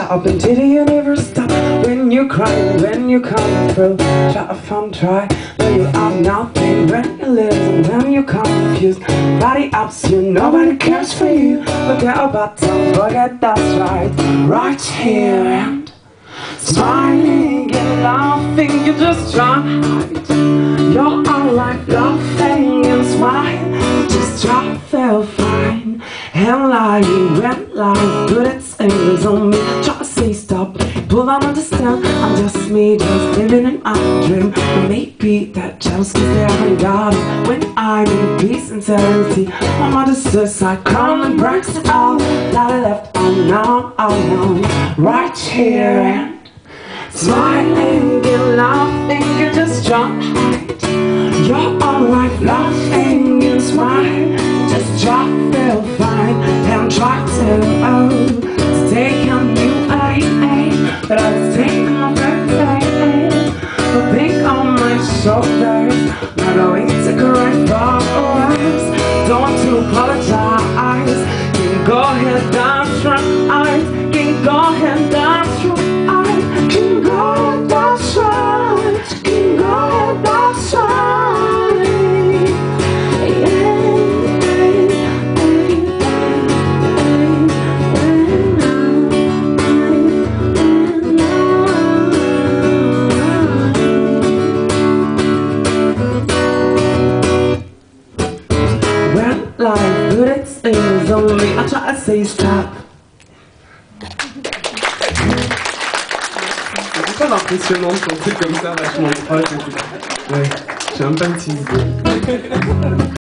shopping Did you never stop. When you cry When you come through Try from try. But you are nothing When you listen when you confused Body ups you Nobody cares for you. Forget about time Forget that's right. Right here and Smiling and laughing You're just try. And lying when life put its fingers on me. Try to say stop, pull on understand. I'm just me, just living in my dream. But maybe that jealous cause they haven't got it. When I'm in peace and serenity, my mother's suicide, crawling breaks all that I left unknown, oh, unknown. Oh, right here and smiling and laughing, you just try. You're alright, laughing and smile. Not going to correct wrongs. Don't want to apologize. Life put its fingers on me, I try to say stop. C'est pas impressionnant de chanter comme ça, vachement proche. Ouais, j'ai un peu intimidé.